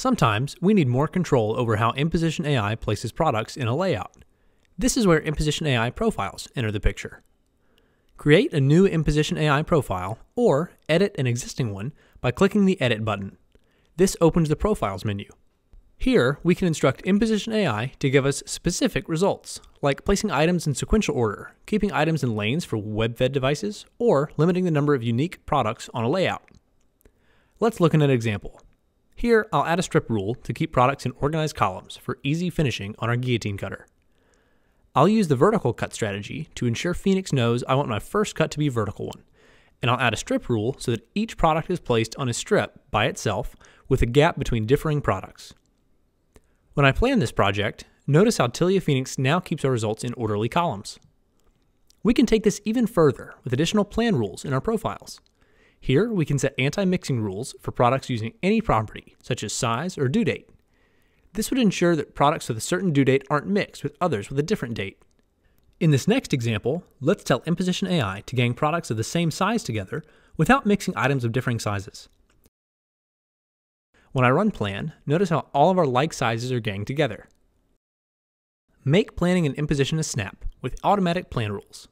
Sometimes we need more control over how Imposition AI places products in a layout. This is where Imposition AI profiles enter the picture. Create a new Imposition AI profile or edit an existing one by clicking the Edit button. This opens the Profiles menu. Here, we can instruct Imposition AI to give us specific results, like placing items in sequential order, keeping items in lanes for web-fed devices, or limiting the number of unique products on a layout. Let's look at an example. Here, I'll add a strip rule to keep products in organized columns for easy finishing on our guillotine cutter. I'll use the vertical cut strategy to ensure Phoenix knows I want my first cut to be a vertical one, and I'll add a strip rule so that each product is placed on a strip by itself with a gap between differing products. When I plan this project, notice how Tilia Phoenix now keeps our results in orderly columns. We can take this even further with additional plan rules in our profiles. Here, we can set anti-mixing rules for products using any property, such as size or due date. This would ensure that products with a certain due date aren't mixed with others with a different date. In this next example, let's tell Imposition AI to gang products of the same size together without mixing items of differing sizes. When I run plan, notice how all of our like sizes are ganged together. Make planning an imposition a snap with automatic plan rules.